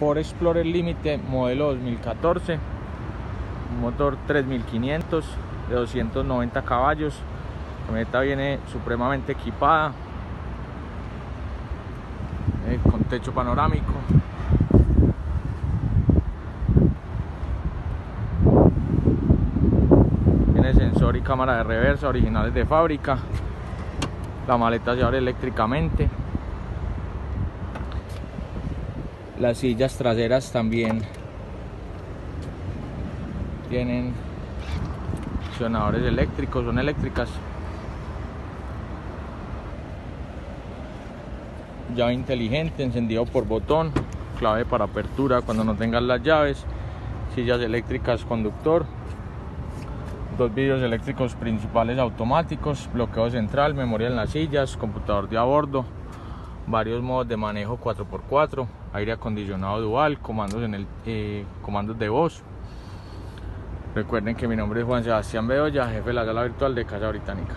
Ford Explorer Límite modelo 2014 motor 3500 de 290 caballos. La camioneta viene supremamente equipada eh, con techo panorámico. Tiene sensor y cámara de reversa originales de fábrica. La maleta se abre eléctricamente las sillas traseras también tienen accionadores eléctricos, son eléctricas. Llave inteligente, encendido por botón, clave para apertura cuando no tengas las llaves, sillas eléctricas conductor, dos vídeos eléctricos principales automáticos, bloqueo central, memoria en las sillas, computador de a bordo, varios modos de manejo 4x4, aire acondicionado dual, comandos, en el, eh, comandos de voz. Recuerden que mi nombre es Juan Sebastián Bedoya, jefe de la sala virtual de Casa Británica.